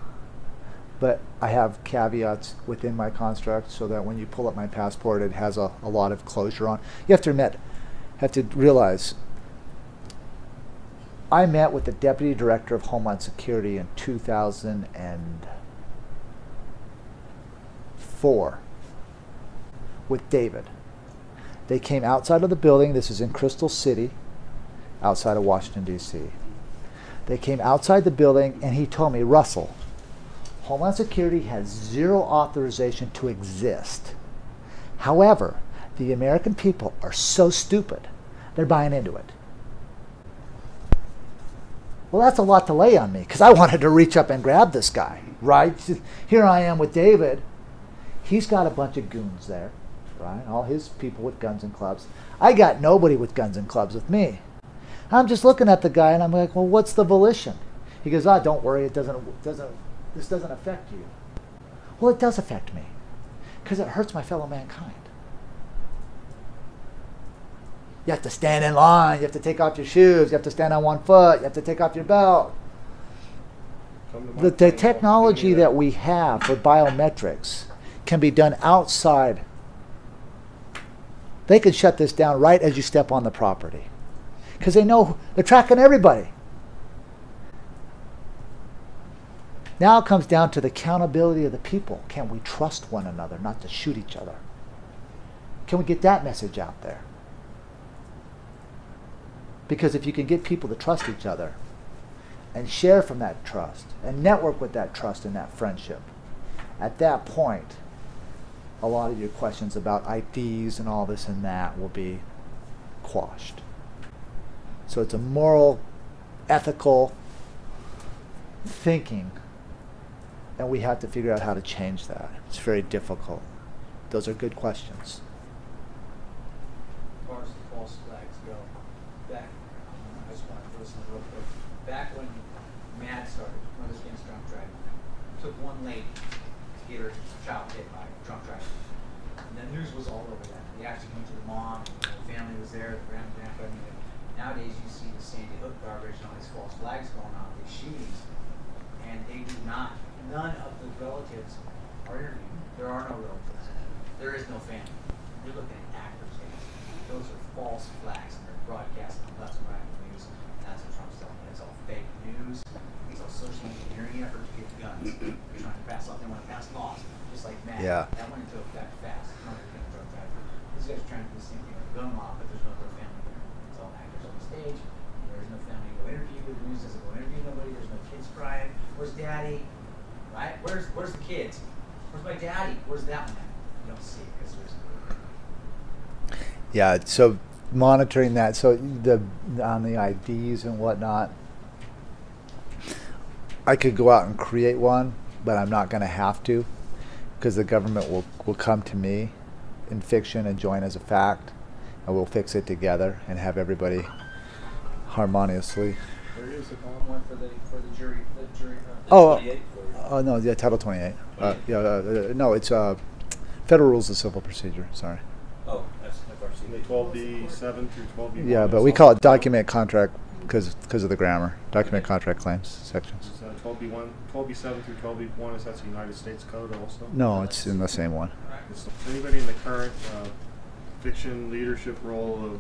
A: but I have caveats within my construct so that when you pull up my passport, it has a, a lot of closure on. You have to admit, have to realize I met with the Deputy Director of Homeland Security in 2004 with David. They came outside of the building. This is in Crystal City, outside of Washington, D.C. They came outside the building, and he told me, Russell, Homeland Security has zero authorization to exist. However, the American people are so stupid, they're buying into it. Well, that's a lot to lay on me because I wanted to reach up and grab this guy, right? Here I am with David. He's got a bunch of goons there, right? All his people with guns and clubs. I got nobody with guns and clubs with me. I'm just looking at the guy and I'm like, well, what's the volition? He goes, ah, don't worry, it doesn't, doesn't, this doesn't affect you. Well, it does affect me because it hurts my fellow mankind. You have to stand in line. You have to take off your shoes. You have to stand on one foot. You have to take off your belt.
C: Come to my
A: The, the technology that we have for biometrics can be done outside. They can shut this down right as you step on the property because they know they're tracking everybody. Now it comes down to the accountability of the people. Can we trust one another, not to shoot each other? Can we get that message out there? Because if you can get people to trust each other and share from that trust and network with that trust and that friendship, at that point, a lot of your questions about IDs and all this and that will be quashed. So it's a moral, ethical thinking, and we have to figure out how to change that. It's very difficult. Those are good questions.
G: As far as the false flags go, back, um, I just wanted to listen real quick. Back when MAD started, Mothers Against Drunk Driving, took one lady to get her child hit by drunk driving. And the news was all over that. They actually went to the mom, the family was there, the grand, grandpa. Nowadays you see the Sandy Hook garbage and all these false flags going on, these shootings, and they do not, none of the relatives are interviewed. There are no relatives. There is no family. You're looking at actors. Those are false flags, and they're broadcasting on left and right news. And that's what Trump's telling you. It's all fake news. It's all social engineering effort to get guns. They're trying to pass laws. They want to pass laws, just like MAD.
A: Yeah.
G: That went into effect fast. No, they're going to drug traffic. These guys are trying to do the same thing with the gun law, but there's no real family there. It's all actors on the stage. There's no family to go interview. The news doesn't go interview nobody. There's no kids crying. Where's daddy? Right? Where's Where's the kids? Where's my daddy? Where's that one? at? You don't see it because there's
A: Yeah, so monitoring that. So the on the IDs and whatnot, I could go out and create one, but I'm not going to have to, because the government will will come to me in fiction and join as a fact, and we'll fix it together and have everybody harmoniously.
G: There is a column one for the for the jury the jury.
A: Oh,
F: 28
A: uh, no, yeah, Title 28. Uh, yeah, uh, uh, no, it's uh, Federal Rules of Civil Procedure. Sorry.
F: Oh, that's FRC.
C: twelve D seven through twelve B one.
A: Yeah, but we call it document contract because of the grammar. Document contract claims sections.
C: Twelve B one, twelve B seven through twelve B one, is that's the United States Code also?
A: No, it's in the same one.
C: Is anybody in the current uh, fiction leadership role of the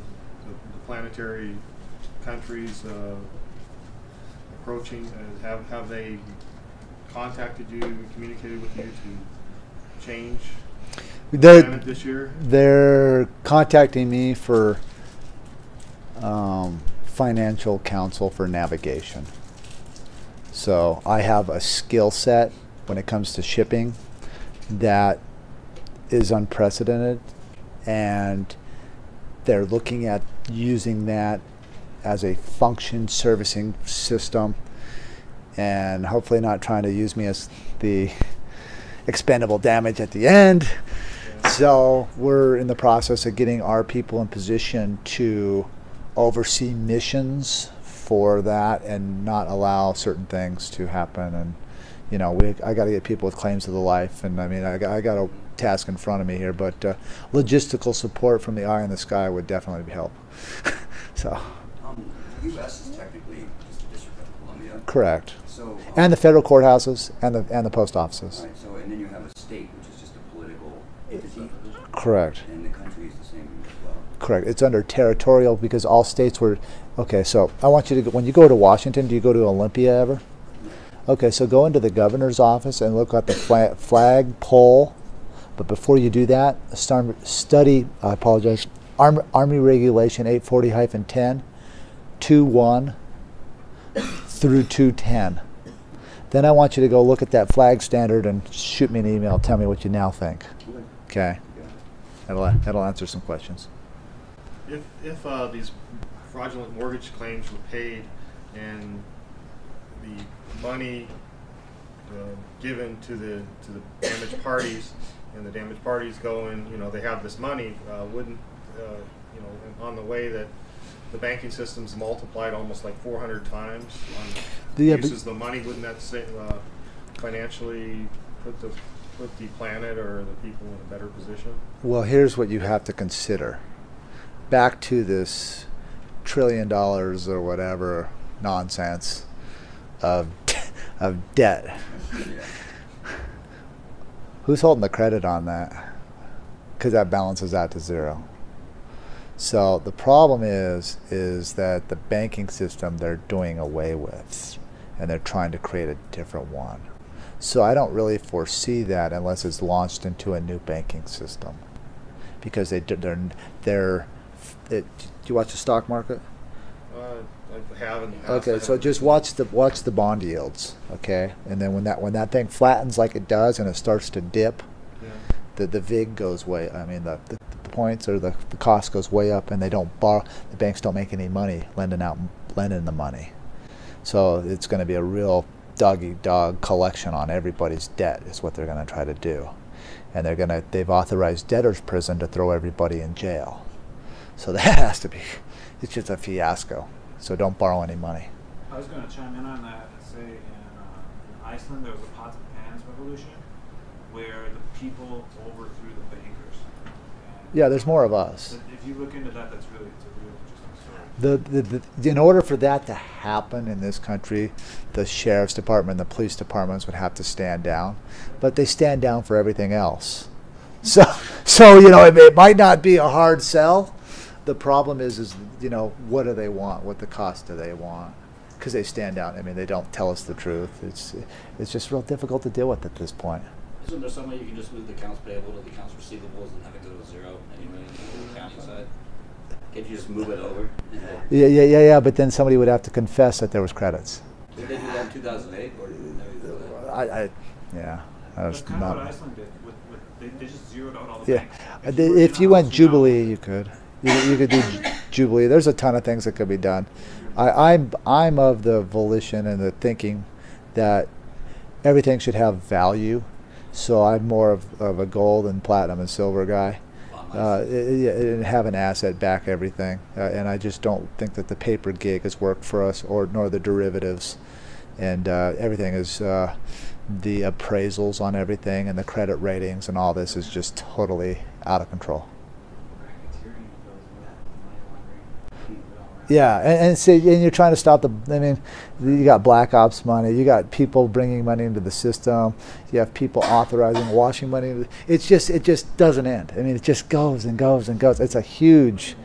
C: the planetary countries uh, approaching, uh, have, have they contacted you, communicated with you to change the
A: They're,
C: this year?
A: they're contacting me for um, financial counsel for navigation. So I have a skill set when it comes to shipping that is unprecedented, and they're looking at using that as a function servicing system and hopefully not trying to use me as the expendable damage at the end. So we're in the process of getting our people in position to oversee missions for that and not allow certain things to happen. And you know, we I got to get people with claims to the life, and I mean, I, got- I got a task in front of me here, but uh, logistical support from the eye in the sky would definitely help. (laughs) so,
D: U.S. is technically just the District of Columbia.
A: correct.
D: So. um,
A: And the federal courthouses and the and the post offices.
D: Right, so, and then you have a state, which is just a political entity,
A: Correct.
D: and the country is the same as well.
A: Correct. It's under territorial because all states were. Okay, so I want you to go, when you go to Washington, do you go to Olympia ever? Okay, so go into the governor's office and look at the flag, flag pole. But before you do that, study. I apologize. Arm, Army Regulation 840-10, 2-1 through 210. Then I want you to go look at that flag standard and shoot me an email. Tell me what you now think. Okay, that'll that'll answer some questions.
C: If, if uh, these fraudulent mortgage claims were paid and the money uh, given to the to the damaged parties and the damaged parties go and you know they have this money, uh, wouldn't uh, you know on the way that the banking system's multiplied almost like 400 times on
A: Yeah, but-
C: uses the money, wouldn't that say, uh, financially put the put the planet or the people in a better position?
A: Well, here's what you have to consider. Back to this trillion dollars or whatever nonsense of (laughs) of debt. (laughs)
D: Yeah.
A: Who's holding the credit on that? Because that balances out to zero. So the problem is is that the banking system they're doing away with, and they're trying to create a different one. So I don't really foresee that unless it's launched into a new banking system, because they they're they're. It, do you watch the stock market?
C: Uh, I haven't.
A: Okay, so just watch the watch the bond yields, okay, and then when that when that thing flattens like it does and it starts to dip. The the vig goes way. I mean the, the, points or the, the cost goes way up, and they don't borrow. The banks don't make any money lending out lending the money, so it's going to be a real doggy dog collection on everybody's debt is what they're going to try to do, and they're going to they've authorized debtors prison to throw everybody in jail, so (laughs) that has to be. It's just a fiasco. So don't borrow any money.
B: I was going to chime in on that and say in, uh, in Iceland there was a pots and pans revolution where the people overthrew the bankers. And
A: Yeah, there's more of us.
B: If you look into that, that's really it's a real interesting story.
A: The, the, the, in order for that to happen in this country, the sheriff's department, the police departments would have to stand down, but they stand down for everything else. (laughs) So, so you know, it, it might not be a hard sell. The problem is, is you know, what do they want? What the cost do they want? Because they stand down. I mean, they don't tell us the truth. It's it's just real difficult to deal with at this point.
F: Isn't there some way you can just move the accounts payable to the accounts receivables and have it go to zero anyway on the county side? Can't you just move it over?
A: Yeah, yeah, yeah, yeah. But then somebody would have to confess that there was credits.
F: Did they do that in two thousand eight or did they do that?
A: I, I yeah. I was
B: That's kind of
A: not.
B: what Iceland did. With, with, they, they just zeroed out all the
A: Yeah,
B: banks.
A: Uh,
B: you
A: the- if you
B: house,
A: went Jubilee, you could. You, you could do Jubilee. There's a ton of things that could be done. I, I'm I'm of the volition and the thinking that everything should have value. So I'm more of, of a gold and platinum and silver guy. Uh,
F: license?
A: i- i- and have an asset back everything. Uh, and I just don't think that the paper gig has worked for us, or nor the derivatives. And uh, everything is uh, the appraisals on everything and the credit ratings and all this is just totally out of control.
G: Racketeering goes with that, money laundering, keep it all around.
A: Yeah, and, and see, and you're trying to stop the. I mean, you got black ops money. You got people bringing money into the system. You have people authorizing washing money. It's just, it just doesn't end. I mean, it just goes and goes and goes. It's a huge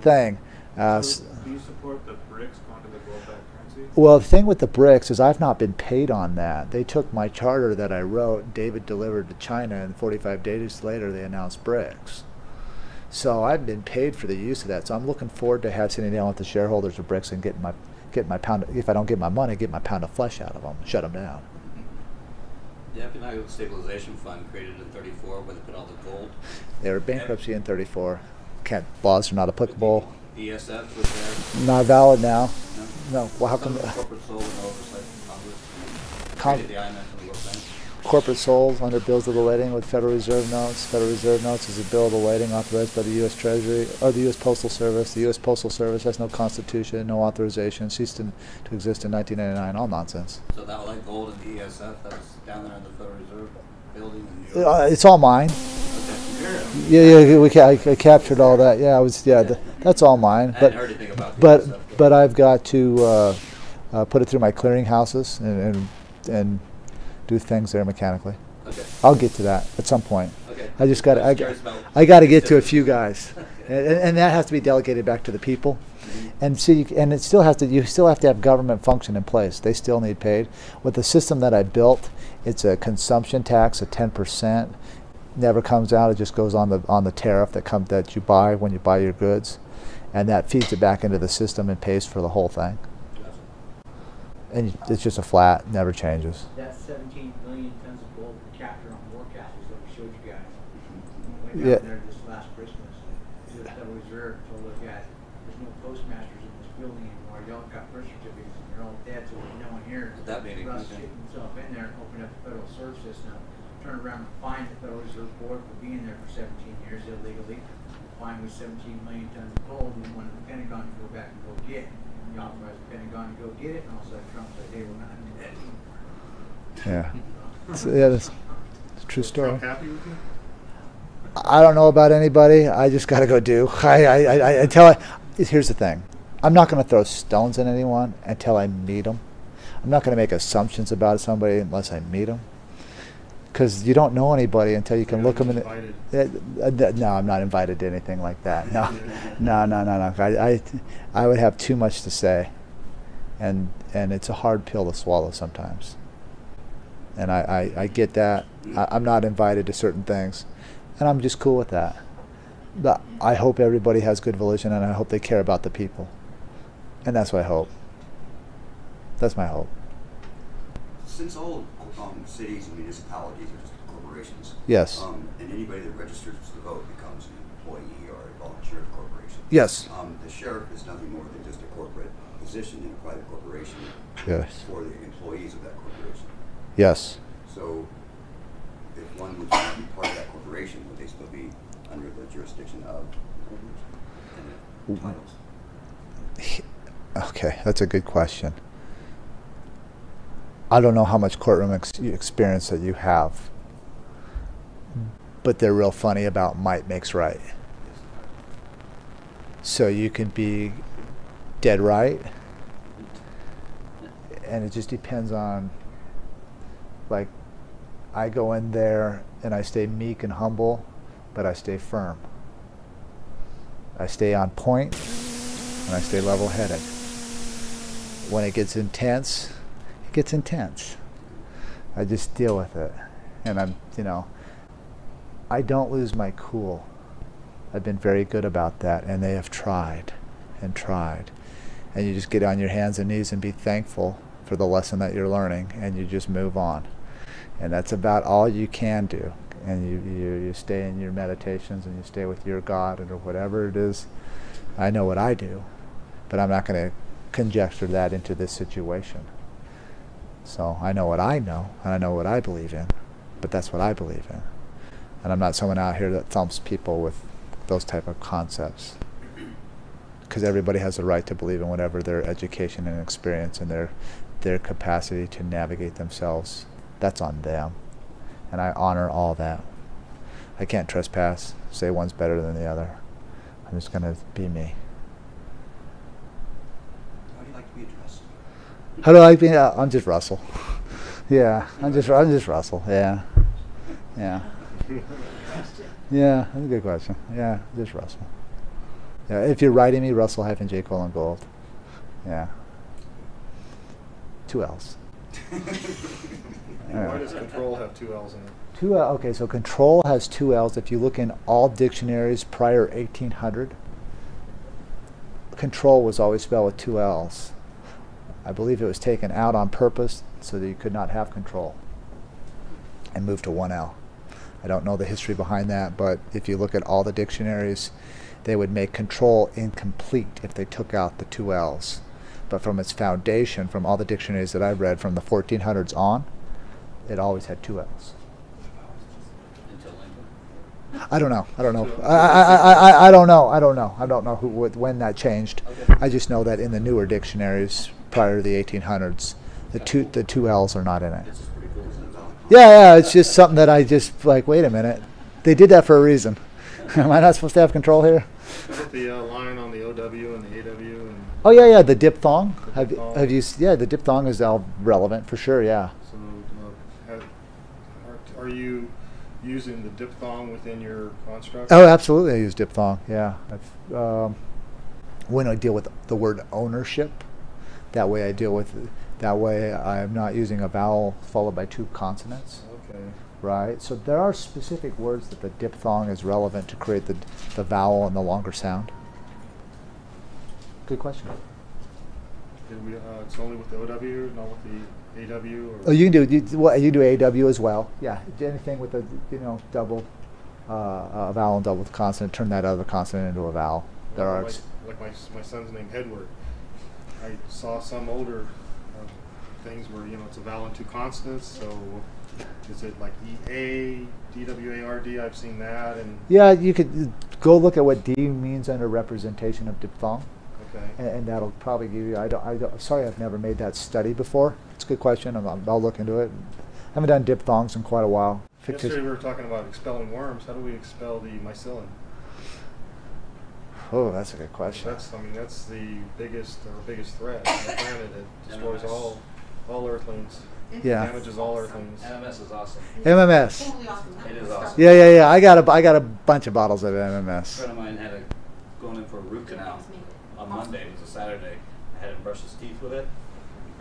A: thing. Uh,
B: So, do you support the BRICS going to the gold backed currency?
A: well, the thing with the BRICS is I've not been paid on that. They took my charter that I wrote, David delivered to China, and 45 days later they announced BRICS. So I've been paid for the use of that. So I'm looking forward to have sitting down with the shareholders of BRICS and getting my getting my pound. If I don't get my money, get my pound of flesh out of them, shut them down.
F: The Economic Stabilization Fund created in thirty-four where they put all the gold.
A: They were bankruptcy in 34. can't laws are not applicable.
F: ESF E was there,
A: Not valid now.
F: no?
A: No. Well, how come
F: Some the corporate soul and oversight from Congress
A: Con-
F: the IMF
A: corporate souls under bills of the lading with Federal Reserve notes? Federal Reserve notes is a bill of the lading authorized by the U.S. Treasury or the U.S. Postal Service. The U.S. Postal Service has no constitution, no authorization, ceased in, to exist in 1999. All nonsense.
F: So that like gold in the ESF that was down there in the Federal Reserve building
A: Uh, it's all mine. Yeah, yeah, we ca- I, I captured all that. Yeah, I was. Yeah, th- that's all mine. But
F: hadn't heard anything about the
A: but
F: ESF.
A: but I've got to uh, uh, put it through my clearinghouses and, and and do things there mechanically.
F: Okay,
A: I'll get to that at some point.
F: okay.
A: I just got
F: I
A: I,
F: was curious about-
A: I got to get to a (laughs) few guys, and, and that has to be delegated back to the people.
F: Mhm.
A: And see, and it still has to. You still have to have government function in place. They still need paid. With the system that I built, it's a consumption tax of ten percent. Never comes out. It just goes on the on the tariff that come that you buy when you buy your goods, and that feeds it back into the system and pays for the whole thing. And it's just a flat, never changes
G: seventeen million tons of gold we captured on war castles that we showed you guys. We
A: Yeah.
G: went down there this last Christmas, to the Federal Reserve to look at, there's no postmasters in this building anymore, y'all got birth certificates and you're all dead, so there's no one here.
F: With that being
G: Russ
F: included.
G: shit himself in there and open up the Federal Reserve System, turn around and fine the Federal Reserve Board for being there for seventeen years illegally. Fine with seventeen million tons of gold, we wanted the Pentagon to go back and go get. And you authorized the Pentagon to go get it, and all of a sudden Trump said, hey, we're not doing that anymore.
A: Yeah, So, yeah, that's it's a true story.
C: Trump happy with you?
A: I don't know about anybody. I just got to go do. (laughs) I, I, I, until I, here's the thing. I'm not going to throw stones at anyone until I meet them. I'm not going to make assumptions about somebody unless I meet them. Because you don't know anybody until you can look them in the. Uh, uh, no, I'm not invited to anything like that. No, no, no, no, no. I, I, I would have too much to say, and and it's a hard pill to swallow sometimes. And I, I, I get that. I, I'm not invited to certain things, and I'm just cool with that. But I hope everybody has good volition, and I hope they care about the people, and that's what I hope. That's my hope.
D: Since all um, cities and municipalities are just corporations,
A: Yes.
D: um, and anybody that registers to vote becomes an employee or a volunteer of the corporation.
A: Yes.
D: Um, the sheriff is nothing more than just a corporate position in a private corporation
A: Yes.
D: for the employees of that corporation.
A: Yes.
D: So, if one would not be part of that corporation, would they still be under the jurisdiction of the corporation and the titles?
A: Okay, that's a good question. I don't know how much courtroom ex- experience that you have, but they're real funny about might makes right. So you can be dead right, and it just depends on, like, I go in there and I stay meek and humble, but I stay firm. I stay on point and I stay level headed. When it gets intense, it gets intense. I just deal with it. And I'm, you know, I don't lose my cool. I've been very good about that, and they have tried and tried. And you just get on your hands and knees and be thankful for the lesson that you're learning, and you just move on. And that's about all you can do. And you, you, you stay in your meditations and you stay with your God or whatever it is. I know what I do, but I'm not going to conjecture that into this situation. So I know what I know, and I know what I believe in, but that's what I believe in. And I'm not someone out here that thumps people with those type of concepts. Because everybody has the right to believe in whatever their education and experience and their their capacity to navigate themselves. That's on them. And I honor all that. I can't trespass, say one's better than the other. I'm just gonna be me.
D: How do you like to be addressed?
A: How do I be? Uh, I'm just Russell. (laughs) yeah, I'm just I'm just Russell. Yeah, yeah, (laughs) yeah. That's a good question. Yeah, just Russell. Yeah, if you're writing me, Russell hyphen J colon Gould. Yeah. Two L's. (laughs)
C: And why does control have two L's in it?
A: Two L. Okay, so control has two L's. If you look in all dictionaries prior 1800, control was always spelled with two L's. I believe it was taken out on purpose so that you could not have control and moved to one L. I don't know the history behind that, but if you look at all the dictionaries, they would make control incomplete if they took out the two L's. But from its foundation, from all the dictionaries that I've read from the 1400s on, it always had two L's.
F: Until
A: I don't know. I don't know. I, I, I, I, I don't know. I don't know. I don't know who what- when that changed.
F: Okay.
A: I just know that in the newer dictionaries prior to the 1800s, the two the two L's are not in it.
F: This is pretty cool.
A: Yeah, yeah. It's just something that I just like. Wait a minute. They did that for a reason. (laughs) Am I not supposed to have control here?
C: The uh, line on the OW and the AW and
A: Oh yeah, yeah. The diphthong.
C: The
A: Have you-
C: diphthong.
A: have you? Yeah, the diphthong is all relevant for sure. Yeah.
C: Are, you using the diphthong within your construct?
A: Oh, absolutely. I use diphthong. Yeah. I've, um, when I deal with the word ownership, that way I deal with. That way I'm not using a vowel followed by two consonants.
C: Okay.
A: Right. So there are specific words that the diphthong is relevant to create the the vowel and the longer sound. Good question.
C: We, uh, it's only with the OW, not with the AW or?
A: Oh, you can do you, well, you do AW as well. Yeah, anything with a you know double uh, uh, vowel and double consonant, turn that other consonant into a vowel. There are
C: like, like my, my son's name Edward. I saw some older uh, things where, you know, it's a vowel and two consonants, so is it like E-A, D-W-A-R-D? I've seen that and,
A: yeah, you could go look at what D means under representation of diphthong,
C: okay.
A: and, and that'll probably give you. I don't. I don't. Sorry, I've never made that study before. It's a good question. I'm, I'll look into it. I haven't done diphthongs in quite a while. Fictitious-
C: Yesterday we were talking about expelling worms. How do we expel the mycelium?
A: Oh, that's a good question.
C: That's, I mean, that's the biggest, our biggest threat on the planet. It (laughs) destroys
F: MMS.
C: all, all earthlings.
A: Yeah.
C: Damages all earthlings.
F: MMS is awesome.
A: MMS.
H: Totally awesome.
F: It is awesome.
A: Yeah, yeah, yeah. I got a, I got a bunch of bottles of MMS.
F: A friend of mine had a, going in for a root canal on Monday, it was a Saturday. I had him brush his teeth with it,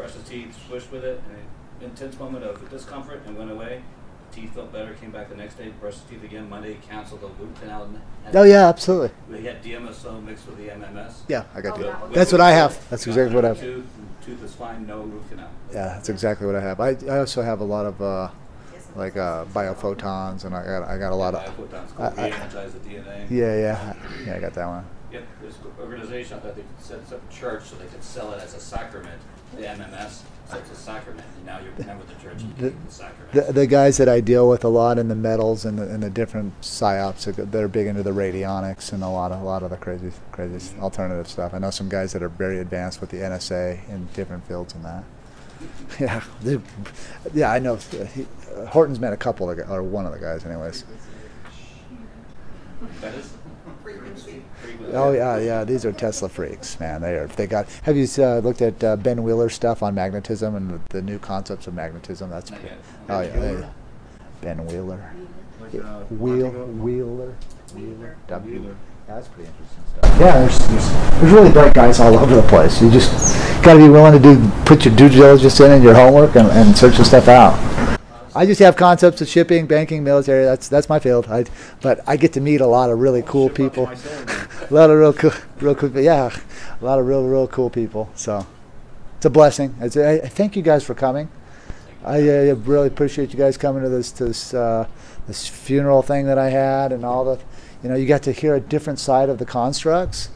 F: brush his teeth, swished with it, and an intense moment of discomfort and went away. Teeth felt better, came back the next day, brushed his teeth again. Monday, canceled the root canal. and
A: Oh yeah, absolutely.
F: We had DMSO mixed with the MMS.
A: Yeah, I got
H: Oh,
A: you.
H: that was-
A: That's what I have. That's exactly what I have.
F: Tooth, tooth is fine, no root canal.
A: Yeah, that's exactly what I have. I, I also have a lot of uh, like uh, biophotons, and I got I got a lot of.
F: Biophotons,
A: I-
F: cool,
A: I-
F: re-energize the DNA.
A: Yeah, yeah, yeah. I got that one.
F: Yep, this organization, that thought they set up a church so they could sell it as a sacrament, the MMS, so it's a sacrament, and now you're a the church and
A: The-
F: take the sacrament.
A: The, the guys that I deal with a lot in the metals and the, and the different psyops, are good- they're big into the radionics and a lot of a lot of the crazy crazy s- alternative stuff. I know some guys that are very advanced with the NSA in different fields and that. Yeah, they- yeah, I know. uh, He, uh, Horton's met a couple of the, gu- or one of the guys, anyways.
F: That is
H: Frequency.
F: Frequent.
A: Oh yeah, yeah. These are Tesla freaks, man. They are. They got. Have you uh, looked at uh, Ben Wheeler stuff on magnetism and the, the new concepts of magnetism? That's.
F: Not yet.
A: Oh yeah,
C: Wheeler?
A: they- Ben Wheeler.
C: Like, uh,
A: Wheel, Wheeler, Wheeler, W.
C: Wheeler.
A: Yeah, that's pretty interesting stuff. Yeah, there's, there's, there's really bright guys all over the place. You just got to be willing to do put your due diligence in and your homework and, and search the stuff out. I just have concepts of shipping, banking, military. That's that's my field. I, but I get to meet a lot of really cool people. (laughs) A lot of real cool, real cool. Yeah, a lot of real, real cool people. So it's a blessing. It's, I, I thank you guys for coming. I uh, really appreciate you guys coming to this to this uh, this funeral thing that I had and all the, you know, you got to hear a different side of the constructs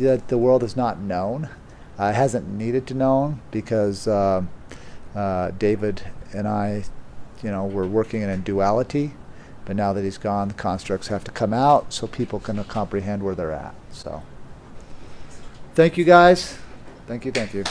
A: that the world has not known, uh, hasn't needed to know because um uh, David and I, you know, we're working in a duality, but now that he's gone, the constructs have to come out so people can comprehend where they're at. So, thank you guys. Thank you. Thank you.